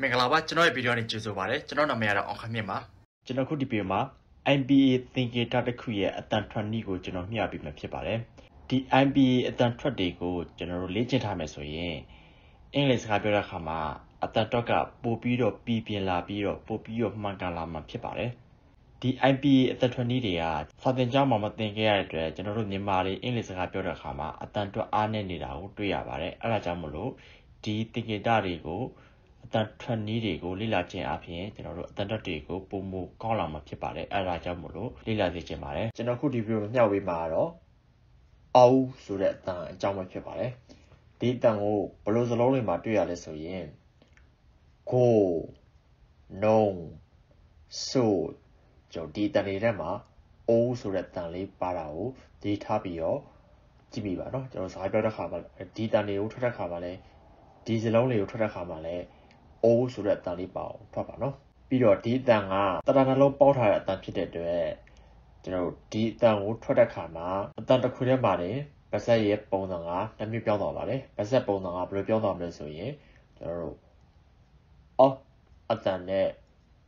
မင်္ဂလာပါကျွန်တော်ရဲ့ဗီဒီယိုနဲ့ကြိုဆိုပါရစေကျွန်တော်နာမည်ကတော့အောင်ခမြင့်ပါကျွန်တော်ခုဒီဗီဒီယိုမှာ MBA thinking တစ်ခုရဲ့အတန်ထွက်နည်းကိုကျွန်တော်မျှပြီးမှဖြစ်ပါတယ်ဒီ MBA အတန်ထွက်တွေကိုကျွန်တော်တို့လေ့ကျင့်ထားမယ်ဆိုရင်အင်္ဂလိပ်စကားပြောတဲ့အခါမှာအတန်ထွက်ကပို့ပြီးတော့ပြည်ပြင်းလာပြီးတော့ပို့ပြီးတော့မှန်ကန်လာမှာဖြစ်ပါတယ်ဒီ MBA အတန်ထွက်နည်းတွေကစာသင်ကျောင်းမှာမသင်ခဲ့ရတဲ့အတွက်ကျွန်တော်တို့မြန်မာတွေအင်္ဂလိပ်စကားပြောတဲ့အခါမှာအတန်တွက်အားနည်းနေတာကိုတွေ့ရပါတယ်အဲဒါကြောင့်မလို့ဒီသင်္ကေတတွေကို အတန်ထွက်နည်းတွေကိုလေ့လာခြင်းအပြင်ကျွန်တော်တို့အတန်ထွက်တွေကိုပုံမကောင်းလာမှာဖြစ်ပါတယ်အဲဒါကြောင့်မလို့လေ့လာသိခြင်းပါတယ်ကျွန်တော်ခုဒီဗီဒီယိုမျှဝေမှာတော့အောက်ဆိုတဲ့အတန်အကြောင်းပဲဖြစ်ပါတယ်ဒီအတန်ကိုဘယ်လိုစလုံးတွေမှာတွေ့ရလဲဆိုရင် go no so ကျွန်တော်ဒီတန်တွေထဲမှာအိုးဆိုတဲ့တန်လေးပါတာကိုဒီထားပြီးတော့ကြည့်မိပါနော်ကျွန်တော်စကားပြောတဲ့ခါမှာဒီတန်တွေကိုထွက်တဲ့ခါမှာလည်းဒီစလုံးတွေကိုထွက်တဲ့ခါမှာလည်း အိုးဆိုတဲ့အတန်လေးပါအောင်ထွက်ပါနော်ပြီးတော့ဒီအတန်ကတရနှလုံးပေါက်ထားတဲ့အတန်ဖြစ်တဲ့အတွက်ကျွန်တော်ဒီအတန်ကိုထွက်တဲ့ခါမှာအတန်တစ်ခုထဲမှာနေပါဆက်ရဲ့ပုံစံကတမျိုးပြောင်းသွားပါတယ်ပါဆက်ပုံစံကဘယ်လိုပြောင်းသွားမလဲဆိုရင်ကျွန်တော်တို့အော်အတန်နဲ့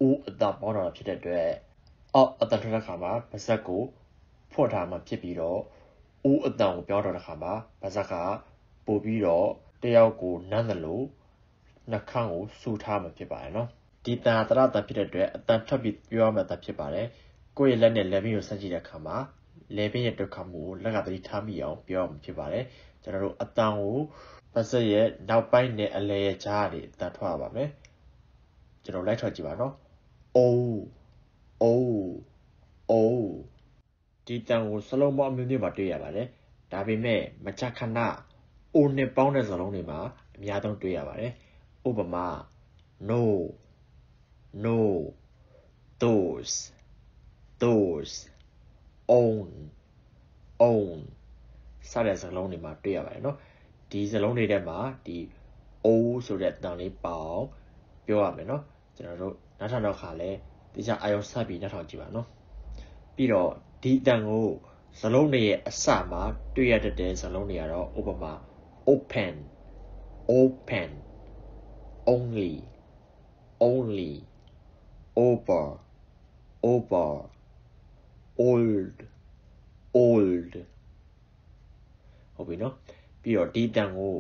ဦးအတန်ပေါင်းတာဖြစ်တဲ့အတွက်အော်အတန်ထွက်တဲ့ခါမှာပါဆက်ကိုဖွင့်ထားမှဖြစ်ပြီးတော့ဦးအတန်ကိုပြောင်းတော့တဲ့ခါမှာပါဆက်ကပို့ပြီးတော့တယောက်ကိုနမ်းသလို နှာခမ်းကိုစူထားမှဖြစ်ပါတယ်နော်ဒီတန်တရတန်ဖြစ်တဲ့အတွက်အတန်ထပ်ပြီးပြောရမှတန်ဖြစ်ပါတယ်ကိုယ့်ရဲ့လက်နဲ့လက်ပြီးကိုဆန့်ကြည့်တဲ့အခါမှာလေပင်ရဲ့ဒုက္ခမှုကိုလက်ကတည်းထားမိအောင်ပြောရမှာဖြစ်ပါတယ်ကျွန်တော်တို့အတန်ကိုပါစက်ရဲ့နောက်ပိုင်းနဲ့အလဲရဲ့ကြားတွေအတန်ထွက်ရပါမယ်ကျွန်တော်လိုက်ထွက်ကြည့်ပါနော်အိုးအိုးအိုးဒီတန်ကိုစလုံးပေါင်းအမျိုးမျိုးမှာတွေ့ရပါတယ်ဒါပေမဲ့မချခဏအိုးနဲ့ပေါင်းတဲ့စလုံးတွေမှာအများဆုံးတွေ့ရပါတယ် ဥပမာ no no those those own own စတဲ့စကားလုံးတွေမှာတွေ့ရပါတယ်เนาะဒီစကားလုံးတွေထဲမှာဒီ o ဆိုတဲ့တန်လေးပေါအောင်ပြောရမယ်เนาะကျွန်တော်တို့နောက်ထပ်တော့ခါလဲတခြားအာယုံဆက်ပြီးနောက်ထောင်ကြည့်ပါเนาะပြီးတော့ဒီတန်ကိုစလုံးတွေရဲ့အစမှာတွေ့ရတဲ့စလုံးတွေကတော့ဥပမာ open open only only over over old old ဟုတ်ပြီနော်ပြီးတော့ဒီတန်ကို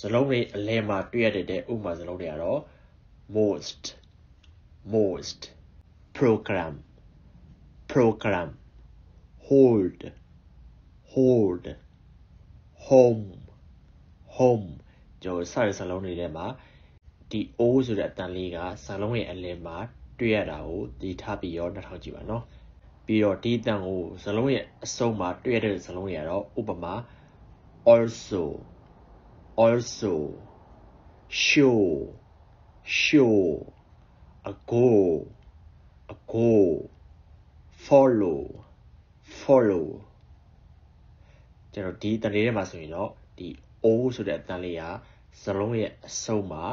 စလုံးတွေအလဲမှာတွေ့ရတဲ့ဥပမာစလုံးတွေကတော့ most most program program hold hold home home ကျွန်တော်စတဲ့စလုံးတွေထဲမှာ ဒီ O ဆိုတဲ့အတန်လေးကစလုံးရဲ့အလယ်မှာတွေ့ရတာကိုဒီထားပြီးရောနှာထောင်ကြည့်ပါနော်ပြီးတော့ဒီအတန်ကိုစလုံးရဲ့အစုံမှာတွေ့ရတဲ့စလုံးတွေကတော့ဥပမာ also also show show ago ago follow follow ကျွန်တော်ဒီတန်လေးထဲမှာဆိုရင်တော့ဒီ O ဆိုတဲ့အတန်လေးကစလုံးရဲ့အစုံမှာ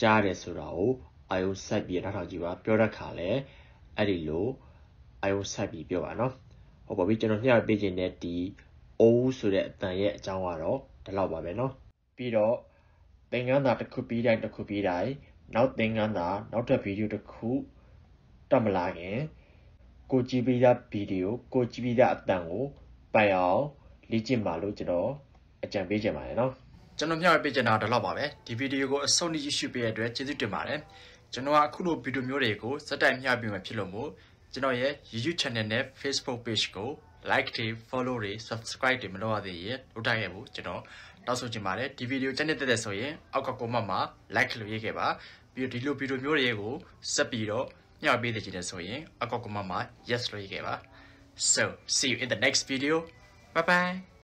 ကြားတယ်ဆိုတာကိုအာယုံစိုက်ပြီးနောက်ထောင်ကြည့်ပါပြောတဲ့ခါလဲအဲ့ဒီလိုအာယုံစိုက်ပြီးပြောပါနော်ဟုတ်ပါပြီကျွန်တော်ညှပ်ပေးခြင်းနဲ့ဒီအိုးဆိုတဲ့အတန်ရဲ့အကြောင်းကတော့ဒီလောက်ပါပဲနော်ပြီးတော့သင်္ကန်းသာတစ်ခုပြီးတိုင်းတစ်ခုပြီးတိုင်းနောက်သင်္ကန်းသာနောက်ထပ်ဗီဒီယိုတစ်ခုတက်မလာခင်ကိုကြည့်ပြီးသားဗီဒီယိုကိုကြည့်ပြီးသားအတန်ကိုပိုင်အောင်လေ့ကျင့်ပါလို့ကျွန်တော်အကြံပေးချင်ပါတယ်နော် ကျွန်တော်မျှဝေပေးချင်တာဒါတော့ပါပဲဒီဗီဒီယိုကိုအဆုံးထိကြည့်ရှုပေးတဲ့အတွက်ကျေးဇူးတင်ပါတယ်ကျွန်တော်ကအခုလိုဗီဒီယိုမျိုးတွေကိုစက်တိုင်မျှပေးမှဖြစ်လို့မို့ကျွန်တော်ရဲ့ YouTube channel နဲ့ Facebook page ကို like တွေ follow တွေ subscribe တွေမလုပ်ရသေးရင်လုပ်ထားခဲ့ဖို့ကျွန်တော်တောင်းဆိုချင်ပါတယ်ဒီဗီဒီယိုကြည့်နေတဲ့ဆိုရင်အောက်က comment မှာ like လို့ရေးခဲ့ပါပြီးတော့ဒီလိုဗီဒီယိုမျိုးတွေကိုဆက်ပြီးတော့မျှပေးတဲ့ချင်တဲ့ဆိုရင်အောက်က comment မှာ yes လို့ရေးခဲ့ပါ so see you in the next video bye bye